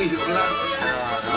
Uy, wala. Uh, ah,